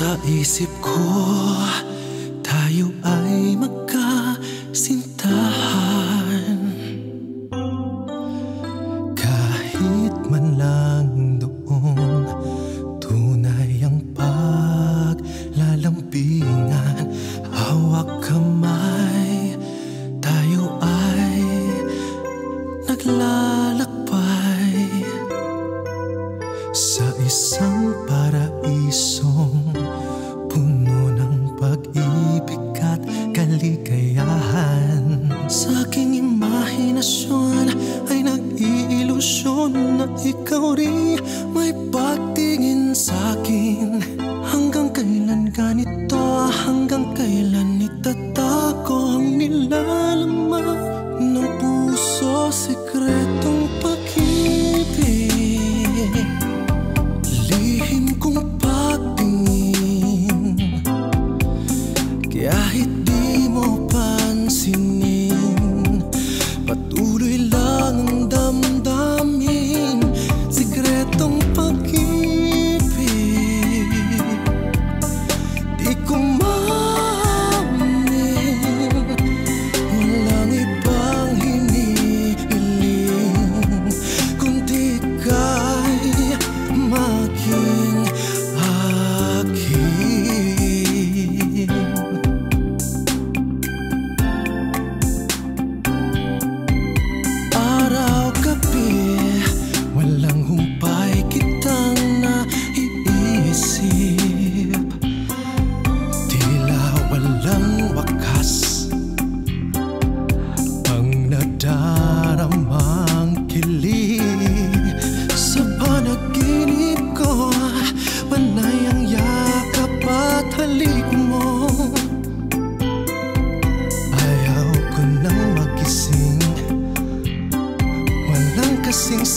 Sa isip ko, tayo ay magkasintahan. Kahit man lang doon, tunay ang paglalampingan Hawak kamay, tayo ay naglalambingan my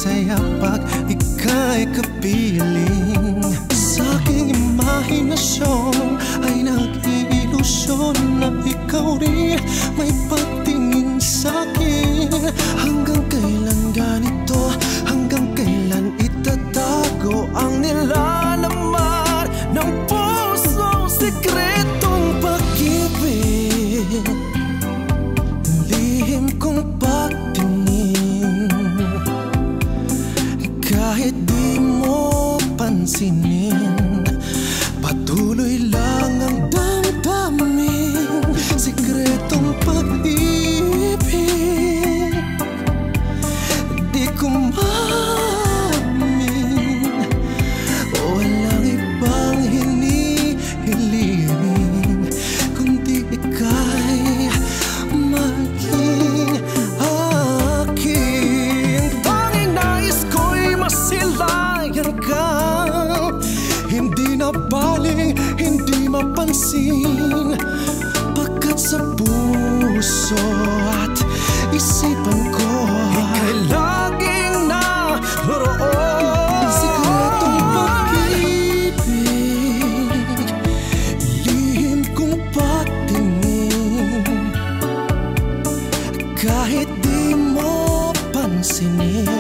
在呀。kahit di mo pansinin Patuloy lang pansin Pagkat sa puso at isipan ko Ika'y laging naroon Sikretong pag-ibig Lihim kong pagtingin. Kahit di mo pansinin